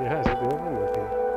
yeah, it's the open looking.